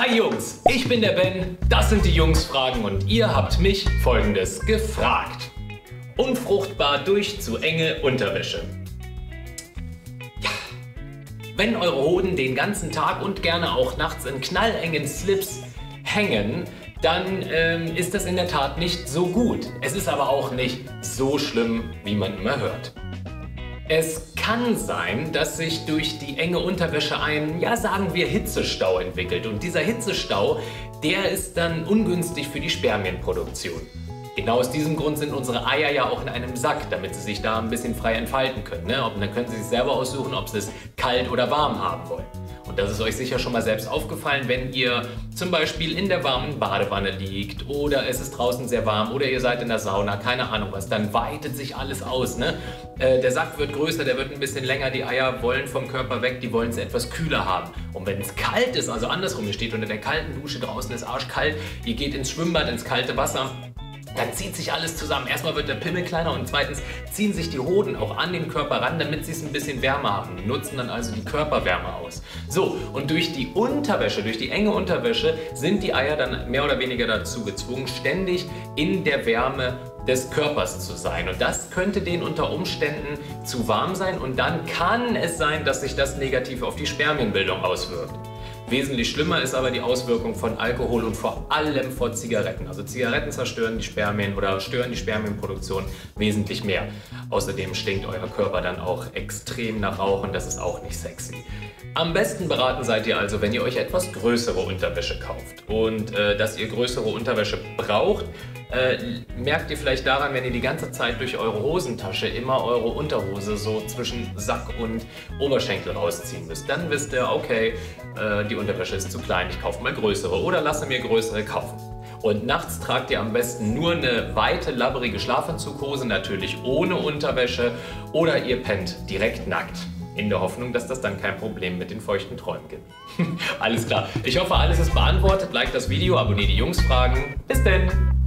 Hi Jungs, ich bin der Ben, das sind die Jungsfragen und ihr habt mich folgendes gefragt. Unfruchtbar durch zu enge Unterwäsche. Ja, wenn eure Hoden den ganzen Tag und gerne auch nachts in knallengen Slips hängen, dann ähm, ist das in der Tat nicht so gut. Es ist aber auch nicht so schlimm, wie man immer hört. Es kann sein, dass sich durch die enge Unterwäsche ein, ja sagen wir, Hitzestau entwickelt. Und dieser Hitzestau, der ist dann ungünstig für die Spermienproduktion. Genau aus diesem Grund sind unsere Eier ja auch in einem Sack, damit sie sich da ein bisschen frei entfalten können. Ne? Und dann können sie sich selber aussuchen, ob sie es kalt oder warm haben wollen. Das ist euch sicher schon mal selbst aufgefallen, wenn ihr zum Beispiel in der warmen Badewanne liegt oder es ist draußen sehr warm oder ihr seid in der Sauna, keine Ahnung was, dann weitet sich alles aus. Ne? Äh, der Sack wird größer, der wird ein bisschen länger, die Eier wollen vom Körper weg, die wollen es etwas kühler haben. Und wenn es kalt ist, also andersrum, ihr steht unter der kalten Dusche, draußen ist arschkalt, ihr geht ins Schwimmbad, ins kalte Wasser, dann zieht sich alles zusammen. Erstmal wird der Pimmel kleiner und zweitens ziehen sich die Hoden auch an den Körper ran, damit sie es ein bisschen wärmer haben. Die nutzen dann also die Körperwärme aus. So, und durch die Unterwäsche, durch die enge Unterwäsche sind die Eier dann mehr oder weniger dazu gezwungen, ständig in der Wärme des Körpers zu sein. Und das könnte denen unter Umständen zu warm sein und dann kann es sein, dass sich das negativ auf die Spermienbildung auswirkt. Wesentlich schlimmer ist aber die Auswirkung von Alkohol und vor allem vor Zigaretten. Also Zigaretten zerstören die Spermien oder stören die Spermienproduktion wesentlich mehr. Außerdem stinkt euer Körper dann auch extrem nach Rauch und das ist auch nicht sexy. Am besten beraten seid ihr also, wenn ihr euch etwas größere Unterwäsche kauft. Und äh, dass ihr größere Unterwäsche braucht, äh, merkt ihr vielleicht daran, wenn ihr die ganze Zeit durch eure Hosentasche immer eure Unterhose so zwischen Sack und Oberschenkel rausziehen müsst. Dann wisst ihr, okay, äh, die Unterwäsche ist zu klein, ich kaufe mal größere oder lasse mir größere kaufen. Und nachts tragt ihr am besten nur eine weite, labbrige Schlafanzughose, natürlich ohne Unterwäsche oder ihr pennt direkt nackt. In der Hoffnung, dass das dann kein Problem mit den feuchten Träumen gibt. alles klar. Ich hoffe, alles ist beantwortet. Like das Video, abonniert die Jungsfragen. Bis denn!